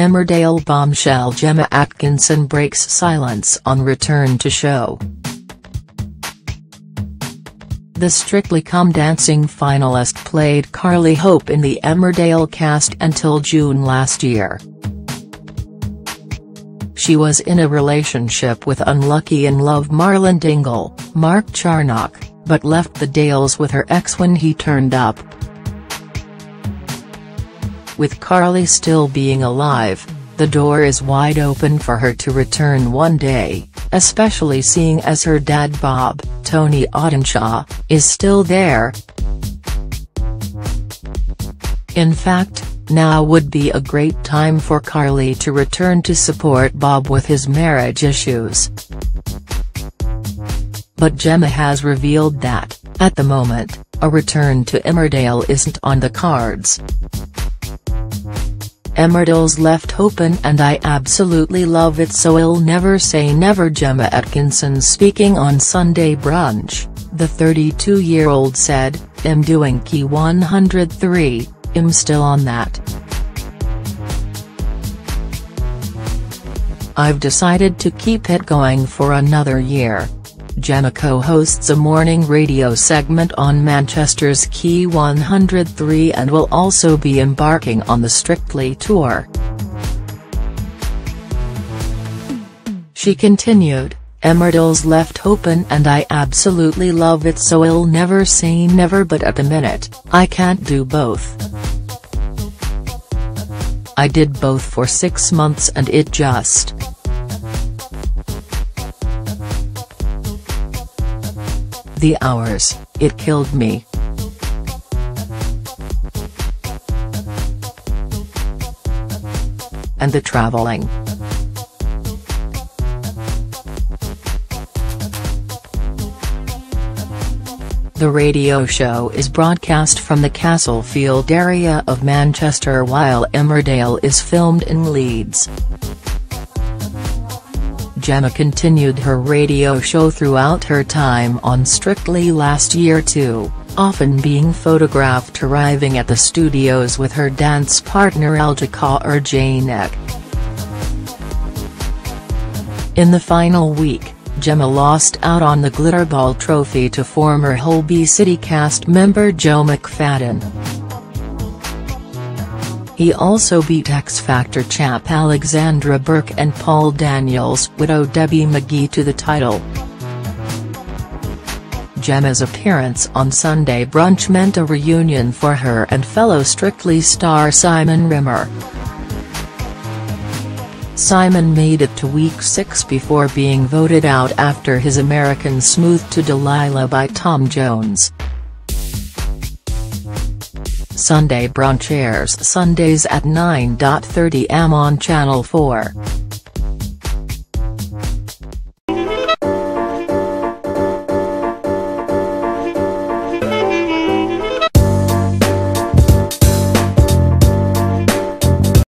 Emmerdale bombshell Gemma Atkinson breaks silence on return to show. The Strictly Come Dancing finalist played Carly Hope in the Emmerdale cast until June last year. She was in a relationship with Unlucky in Love Marlon Dingle, Mark Charnock, but left the Dales with her ex when he turned up. With Carly still being alive, the door is wide open for her to return one day, especially seeing as her dad Bob, Tony Audenshaw, is still there. In fact, now would be a great time for Carly to return to support Bob with his marriage issues. But Gemma has revealed that, at the moment, a return to Emmerdale isn't on the cards. Emmerdale's left open and I absolutely love it so I'll never say never Gemma Atkinson speaking on Sunday Brunch, the 32-year-old said, I'm doing key 103, I'm still on that. I've decided to keep it going for another year. Gemma co-hosts a morning radio segment on Manchester's Key 103 and will also be embarking on the Strictly tour. She continued, Emmerdale's left open and I absolutely love it so I'll never say never but at the minute, I can't do both. I did both for six months and it just The hours, it killed me. And the traveling. The radio show is broadcast from the Castlefield area of Manchester while Emmerdale is filmed in Leeds. Gemma continued her radio show throughout her time on Strictly last year too, often being photographed arriving at the studios with her dance partner Aljaž Škorjanec. In the final week, Gemma lost out on the Glitterball trophy to former Holby City cast member Joe McFadden. He also beat X Factor champ Alexandra Burke and Paul Daniels' widow Debbie McGee to the title. Gemma's appearance on Sunday Brunch meant a reunion for her and fellow Strictly star Simon Rimmer. Simon made it to week 6 before being voted out after his American Smooth to Delilah by Tom Jones. Sunday Brunch airs Sundays at 9.30am on Channel 4.